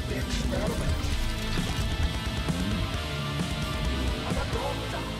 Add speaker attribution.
Speaker 1: I'm a gold